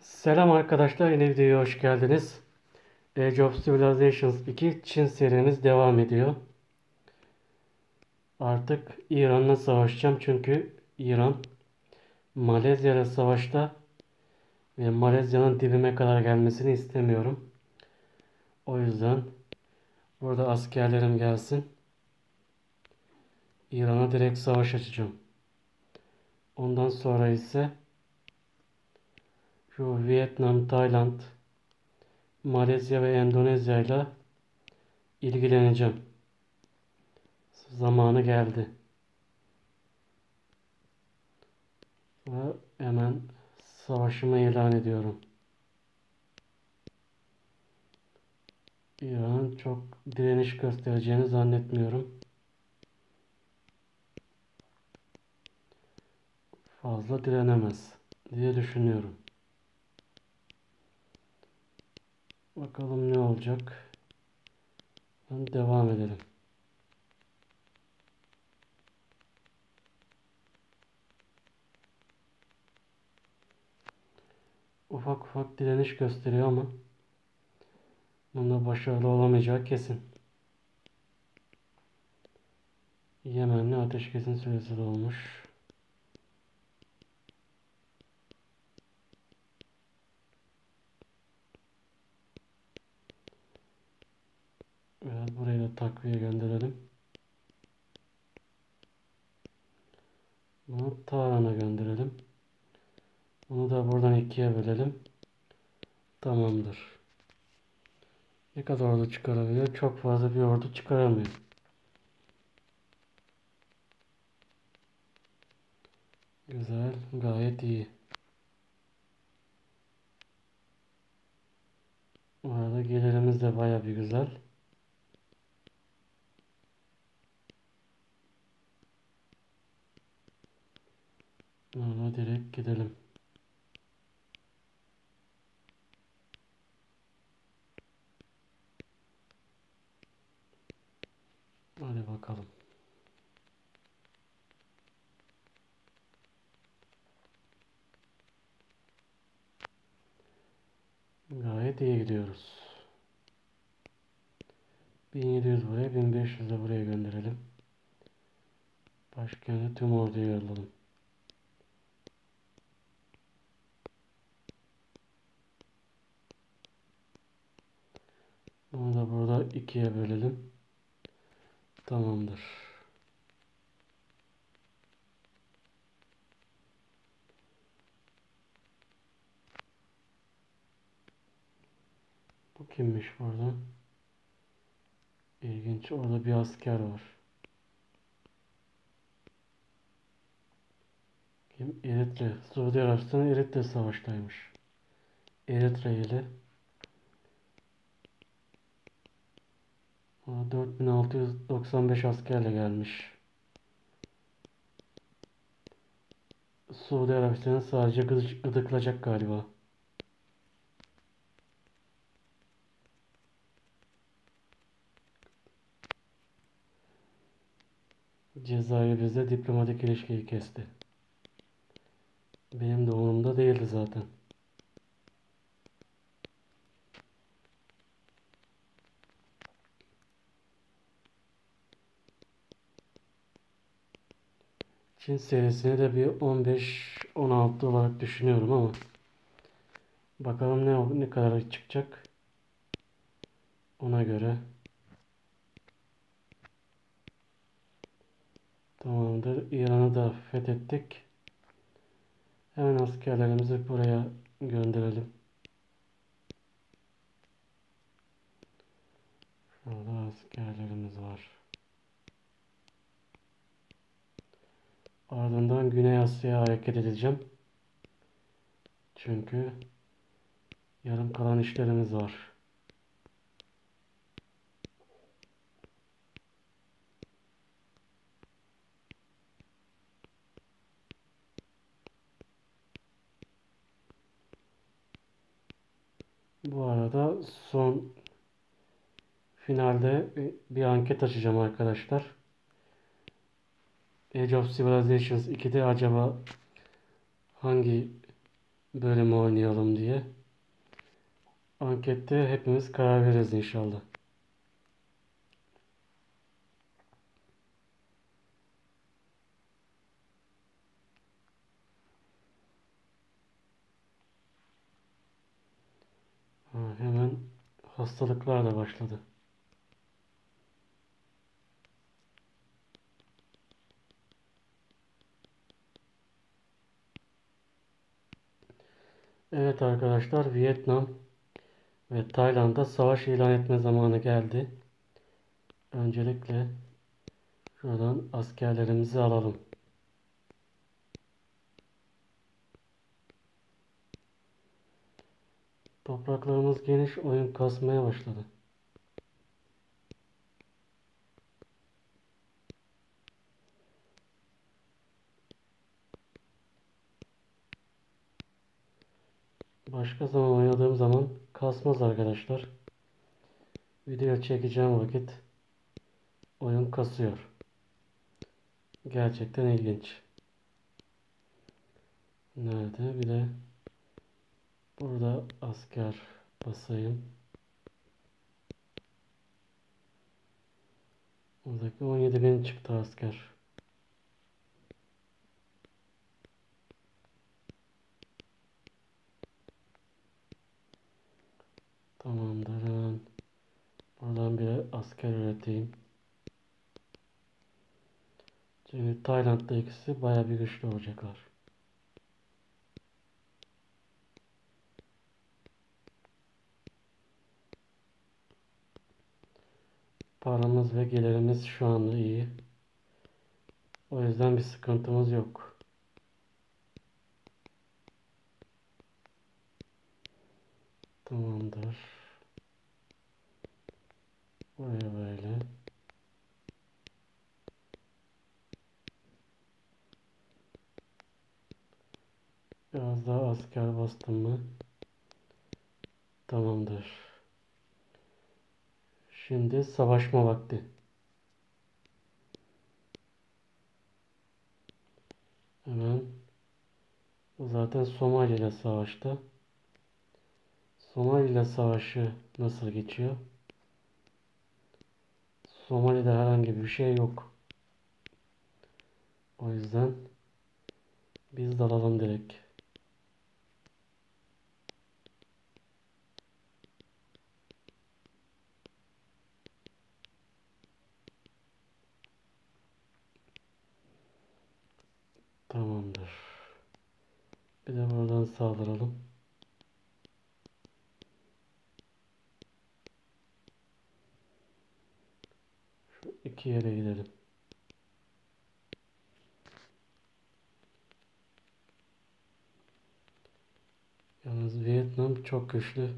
Selam arkadaşlar, yeni videoya hoş geldiniz. Age of Civilizations 2 Çin serimiz devam ediyor. Artık İran'la savaşacağım çünkü İran Malezya savaşta ve Malezya'nın dibime kadar gelmesini istemiyorum. O yüzden burada askerlerim gelsin. İran'a direkt savaş açacağım. Ondan sonra ise şu Vietnam, Tayland, Malezya ve Endonezya ile ilgileneceğim. Zamanı geldi. Ve hemen savaşımı ilan ediyorum. İran'ın çok direniş göstereceğini zannetmiyorum. Fazla direnemez diye düşünüyorum. Bakalım ne olacak. Ben devam edelim. Ufak ufak direniş gösteriyor ama bunda başarılı olamayacağı kesin. Yemenli ateşkesin süresi dolmuş. Evet, buraya da takviye gönderelim. Bunu Tahran'a gönderelim. Bunu da buradan ikiye bölelim. Tamamdır. Ne kadar ordu çıkarabiliyor? Çok fazla bir ordu çıkaramıyor. Güzel, gayet iyi. Bu arada gelirimiz de baya bir güzel. Ona direkt gidelim. Hadi bakalım. Gayet iyi gidiyoruz. 1700 buraya, 1500 de buraya gönderelim. Başkenti tüm orduya yolladım. Bunu da burada ikiye bölelim. Tamamdır. Bu kimmiş burada? İlginç. Orada bir asker var. Kim? Eritre. Suudi Arabistan Eritre savaştaymış. Eritre ile 4695 askerle gelmiş. Suudi Arabistan'ı sadece gıdıklayacak galiba. Cezayir bize diplomatik ilişkiyi kesti. Benim de umurumda değildi zaten. Çin serisini de bir 15-16 olarak düşünüyorum ama bakalım ne ne kadar çıkacak. Ona göre Tamamdır. İran'ı da fethettik. Hemen askerlerimizi buraya gönderelim. Şurada askerlerimiz var. Ardından Güney Asya'ya hareket edeceğim. Çünkü yarım kalan işlerimiz var. Bu arada son finalde bir anket açacağım arkadaşlar. Age of Civilizations 2'de acaba hangi bölümü oynayalım diye. Ankette hepimiz karar veririz inşallah. Hemen hastalıklar da başladı. Evet arkadaşlar Vietnam ve Tayland'a savaş ilan etme zamanı geldi. Öncelikle şuradan askerlerimizi alalım. Topraklarımız geniş oyun kasmaya başladı. Başka zaman oynadığım zaman kasmaz arkadaşlar. Video çekeceğim vakit oyun kasıyor. Gerçekten ilginç. Nerede? Bir de burada asker basayım. Buradaki 17 bin çıktı asker. Tamamdır. Hemen buradan bir asker üreteyim. Çünkü Tayland'da ikisi baya bir güçlü olacaklar. Paramız ve gelirimiz şu anda iyi. O yüzden bir sıkıntımız yok. Tamamdır. Buraya böyle. Biraz daha asker bastım mı? Tamamdır. Şimdi savaşma vakti. Hemen zaten Somali ile savaşta. Somali ile savaşı nasıl geçiyor? Somali'de herhangi bir şey yok. O yüzden biz dalalım direkt. Tamamdır. Bir de buradan saldıralım. İki yere gidelim. Yalnız Vietnam çok güçlü.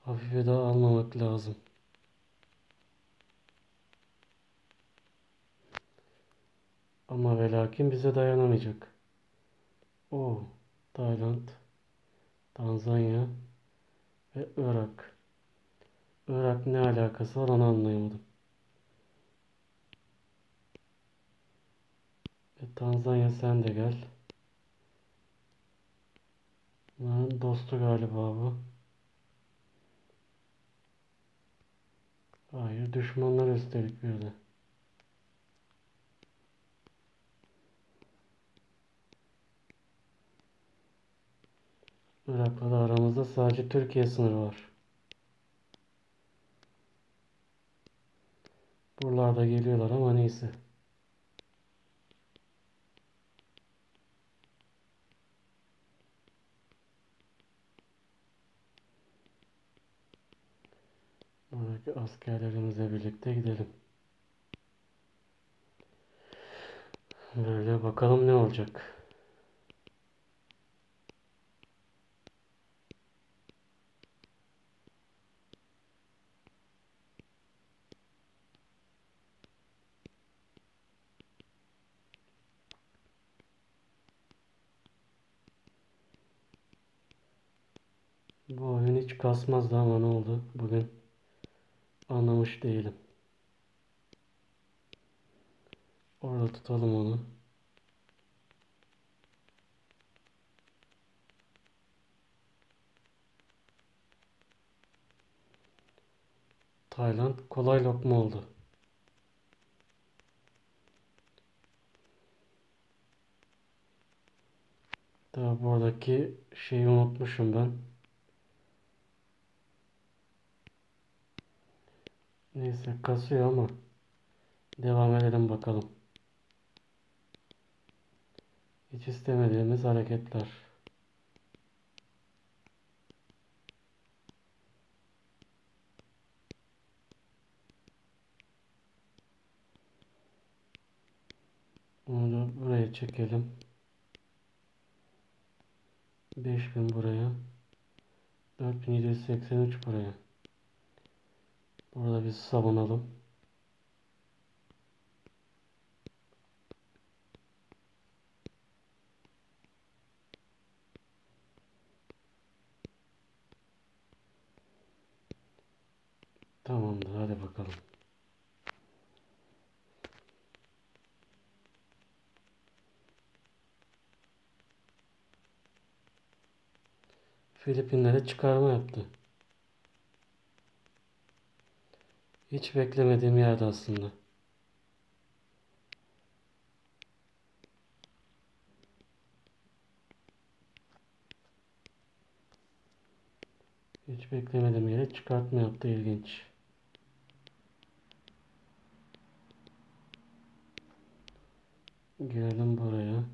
Hafife de almamak lazım. Ama ve lakin bize dayanamayacak. O Tayland, Tanzanya ve Irak. Irak ne alakası var anlayamadım. E, Tanzanya sen de gel. Bunların dostu galiba bu. Hayır düşmanlar üstelik bir de. Irak'la da aramızda sadece Türkiye sınırı var. Buralarda geliyorlar ama neyse. Buradaki askerlerimizle birlikte gidelim. Böyle bakalım ne olacak. Bu oyun hiç kasmazdı ama ne oldu bugün anlamış değilim. Orada tutalım onu. Tayland kolay lokma oldu. Daha buradaki şeyi unutmuşum ben. Neyse kasıyor ama devam edelim bakalım. Hiç istemediğimiz hareketler. Bunu buraya çekelim. 5000 buraya. 4783 buraya. Burada bir savunalım. Tamamdır. Hadi bakalım. Filipinlere çıkarma yaptı. Hiç beklemediğim yerde aslında. Hiç beklemediğim yere çıkartma yaptı ilginç. Gelelim buraya.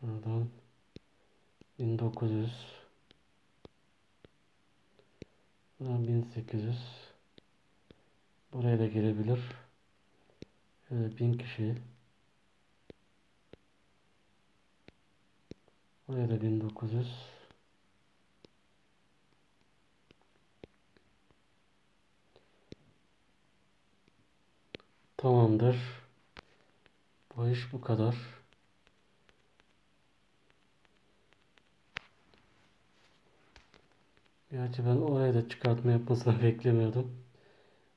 Şuradan 1900 Buradan 1800 Buraya da girebilir. Şöyle 1000 kişi Buraya da 1900 Tamamdır. Bu iş bu kadar. Gerçi ben oraya da çıkartma yapmasını beklemiyordum.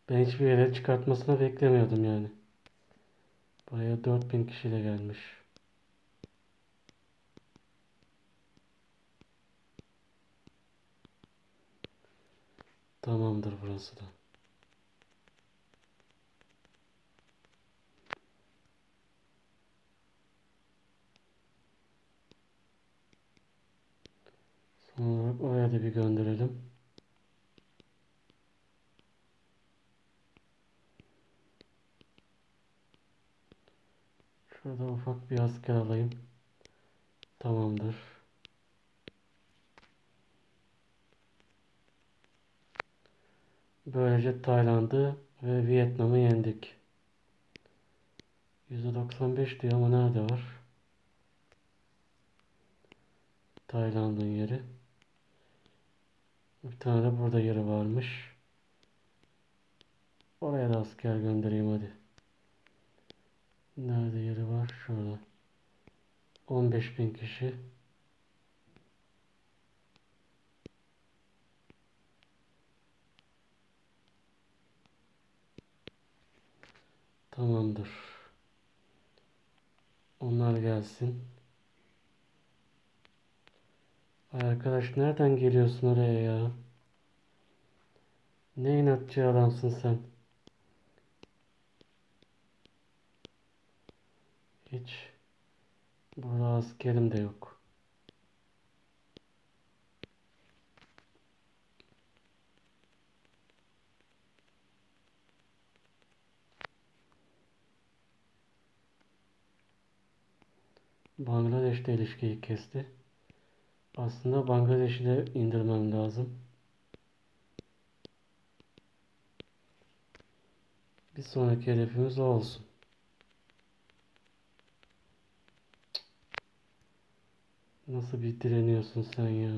Ben hiçbir yere çıkartmasını beklemiyordum yani. Buraya 4000 kişiyle gelmiş. Tamamdır burası da. Olarak oraya da bir gönderelim. Şurada ufak bir asker alayım. Tamamdır. Böylece Tayland'ı ve Vietnam'ı yendik. %95 diyor ama nerede var? Tayland'ın yeri. Bir tane de burada yeri varmış. Oraya da asker göndereyim hadi. Nerede yeri var? Şurada. 15 bin kişi. Tamamdır. Onlar gelsin. Arkadaş nereden geliyorsun oraya ya? Ne inatçı adamsın sen. Hiç burada askerim de yok. Bangladeş'te ilişkiyi kesti. Aslında Bangladeş'i de indirmem lazım. Bir sonraki hedefimiz o olsun. Nasıl bir direniyorsun sen ya?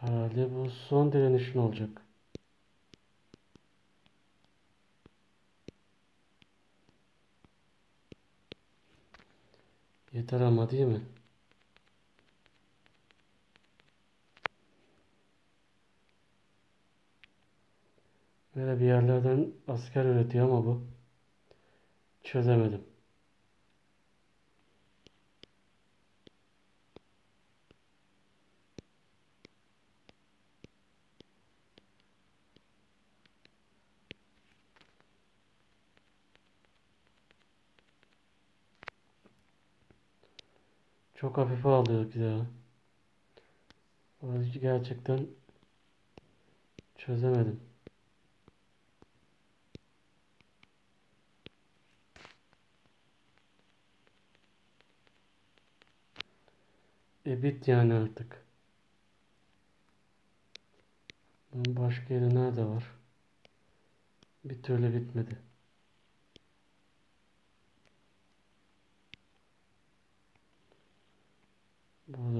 Herhalde bu son direnişin olacak. Yeter ama değil mi? Böyle bir yerlerden asker üretiyor ama bu. Çözemedim. Çok hafife aldık ya. Orayı gerçekten çözemedim. E bit yani artık. Bunun başka yeri nerede var? Bir türlü bitmedi.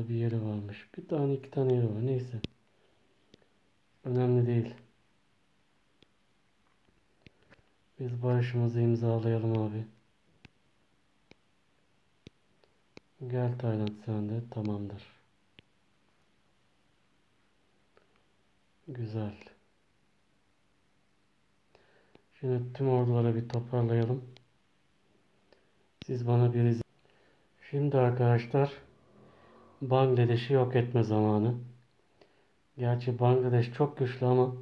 Burada bir yeri varmış. Bir tane iki tane yeri var. Neyse. Önemli değil. Biz barışımızı imzalayalım abi. Gel Tayland sen de. Tamamdır. Güzel. Şimdi tüm orduları bir toparlayalım. Siz bana bir izin. Şimdi arkadaşlar Bangladeş'i yok etme zamanı. Gerçi Bangladeş çok güçlü ama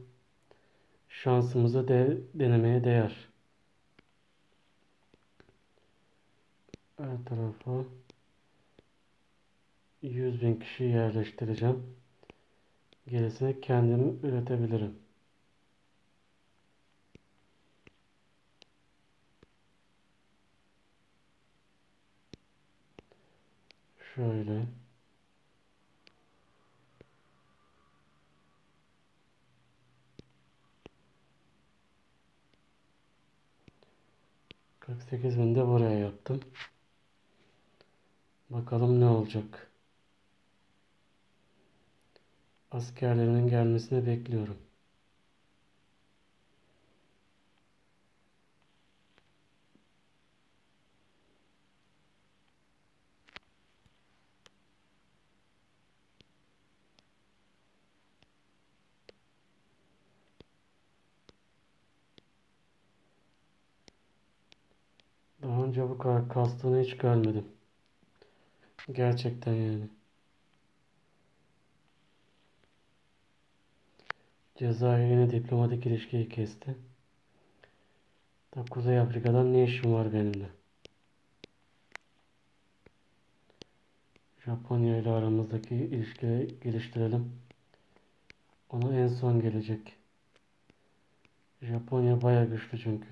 şansımızı de denemeye değer. Her tarafa 100 bin kişi yerleştireceğim. Gerisini kendim üretebilirim. Şöyle. Kırk sekiz bin de buraya yaptım. Bakalım ne olacak. Askerlerinin gelmesini bekliyorum. Kastığını hiç görmedim. Gerçekten yani. Cezayir yine diplomatik ilişkiyi kesti. Da Kuzey Afrika'dan ne işim var benimle? Japonya ile aramızdaki ilişkiyi geliştirelim. Ona en son gelecek. Japonya baya güçlü çünkü.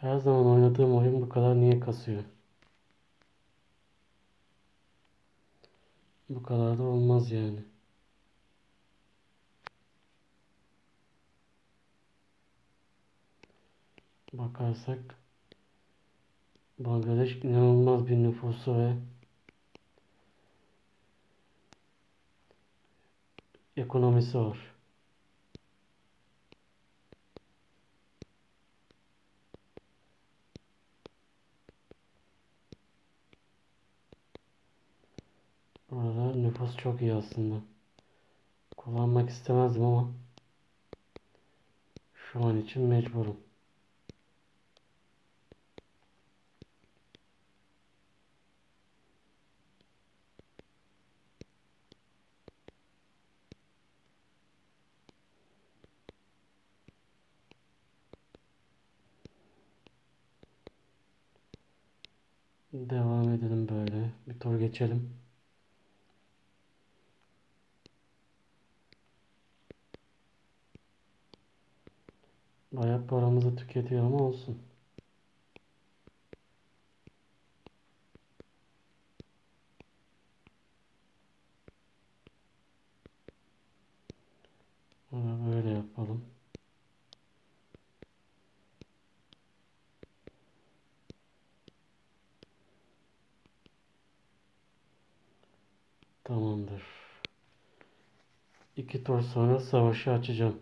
Her zaman oynadığım oyun bu kadar niye kasıyor? Bu kadar da olmaz yani. Bakarsak Bangladeş inanılmaz bir nüfusu ve ekonomisi var. Orada nüfus çok iyi aslında. Kullanmak istemezdim ama şu an için mecburum. Devam edelim böyle. Bir tur geçelim. Bayağı paramızı tüketiyor ama olsun. Bunu böyle yapalım. Tamamdır. İki tur sonra savaşı açacağım.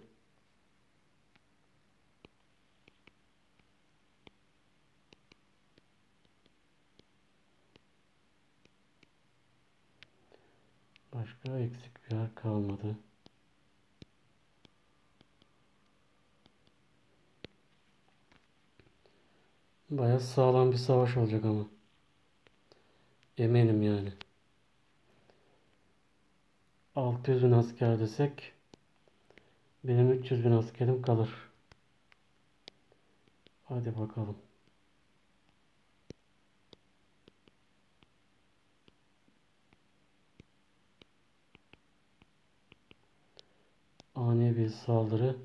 Başka eksik bir yer kalmadı. Baya sağlam bir savaş olacak ama. Eminim yani. 600 bin asker desek benim 300 bin askerim kalır. Hadi bakalım. Ani bir saldırı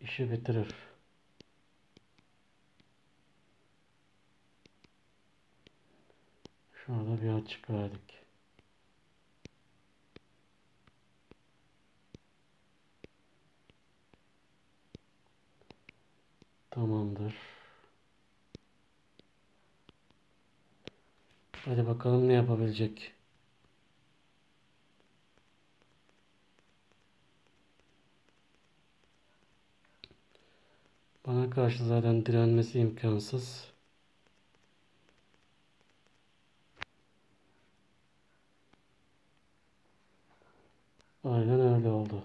işi bitirir. Şurada bir açık verdik. Tamamdır. Hadi bakalım ne yapabilecek. Bana karşı zaten direnmesi imkansız. Aynen öyle oldu.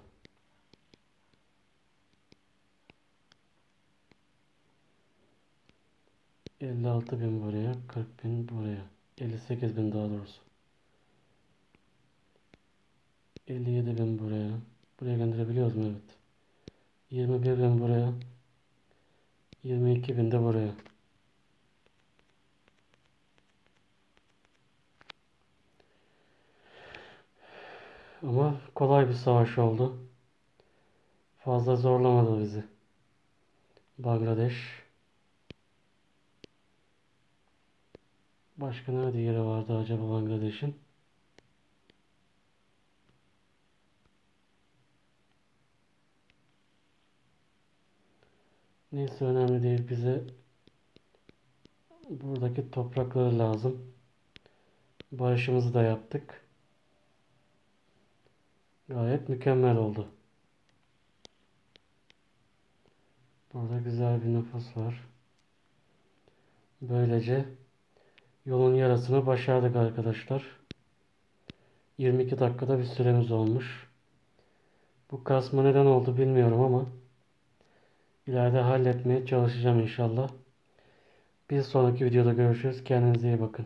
Elli altı bin buraya, kırk bin buraya. Elli sekiz bin daha doğrusu. Elli yedi bin buraya. Buraya gönderebiliyoruz mu? Evet. Yirmi bir bin buraya. Yirmi iki bin de buraya. Ama kolay bir savaş oldu. Fazla zorlamadı bizi. Bangladeş. Başka nerede yeri vardı acaba Bangladeş'in? Neyse önemli değil. Bize buradaki toprakları lazım. Barışımızı da yaptık. Gayet mükemmel oldu. Burada güzel bir nüfus var. Böylece yolun yarısını başardık arkadaşlar. 22 dakikada bir süremiz olmuş. Bu kasma neden oldu bilmiyorum ama ileride halletmeye çalışacağım inşallah. Bir sonraki videoda görüşürüz. Kendinize iyi bakın.